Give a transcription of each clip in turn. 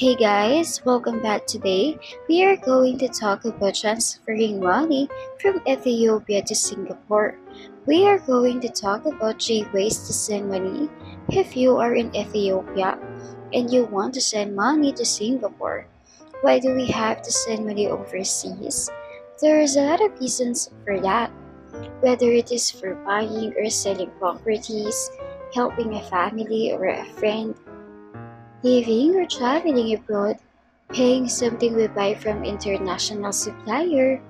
Hey guys, welcome back today. We are going to talk about transferring money from Ethiopia to Singapore. We are going to talk about three ways to send money if you are in Ethiopia and you want to send money to Singapore. Why do we have to send money overseas? There's a lot of reasons for that. Whether it is for buying or selling properties, helping a family or a friend, living or traveling abroad, paying something we buy from international supplier,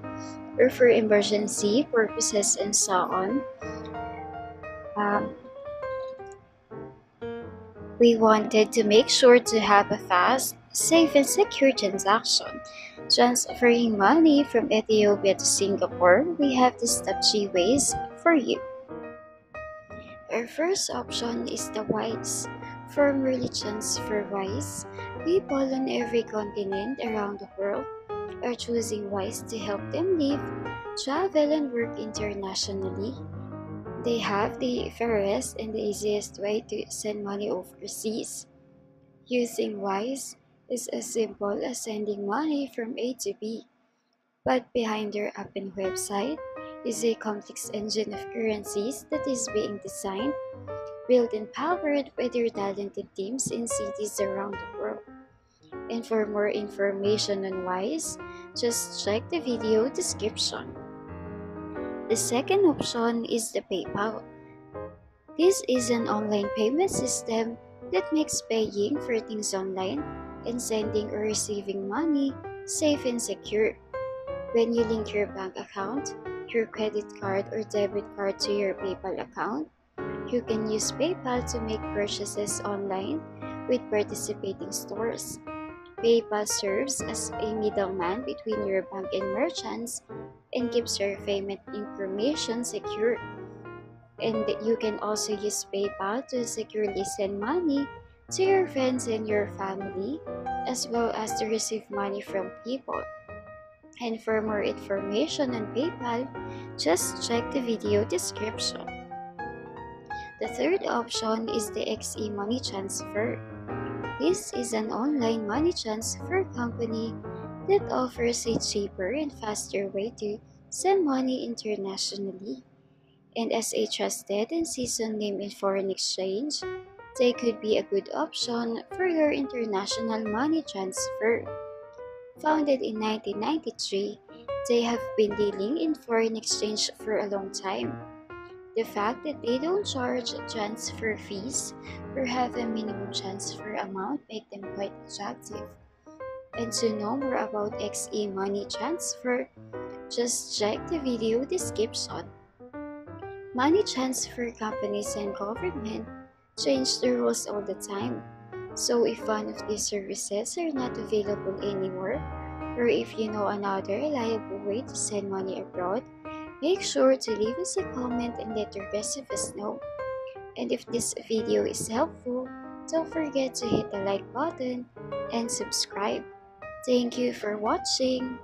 or for emergency purposes and so on. Um, we wanted to make sure to have a fast, safe, and secure transaction. Transferring money from Ethiopia to Singapore, we have the three ways for you. Our first option is the WISE. Formerly TransferWise, people on every continent around the world are choosing WISE to help them live, travel, and work internationally. They have the fairest and the easiest way to send money overseas. Using WISE is as simple as sending money from A to B. But behind their app and website, is a complex engine of currencies that is being designed, built and powered by their talented teams in cities around the world. And for more information on WISE, just check the video description. The second option is the PayPal. This is an online payment system that makes paying for things online and sending or receiving money safe and secure. When you link your bank account, your credit card or debit card to your PayPal account. You can use PayPal to make purchases online with participating stores. PayPal serves as a middleman between your bank and merchants and keeps your payment information secure. And you can also use PayPal to securely send money to your friends and your family, as well as to receive money from people. And for more information on PayPal, just check the video description. The third option is the XE Money Transfer. This is an online money transfer company that offers a cheaper and faster way to send money internationally. And as a trusted and seasoned name in foreign exchange, they could be a good option for your international money transfer. Founded in 1993, they have been dealing in foreign exchange for a long time. The fact that they don't charge transfer fees or have a minimum transfer amount make them quite attractive. And to know more about XE Money Transfer, just check the video description. Money transfer companies and government change the rules all the time. So if one of these services are not available anymore, or if you know another reliable way to send money abroad, make sure to leave us a comment and let the rest of us know. And if this video is helpful, don't forget to hit the like button and subscribe. Thank you for watching.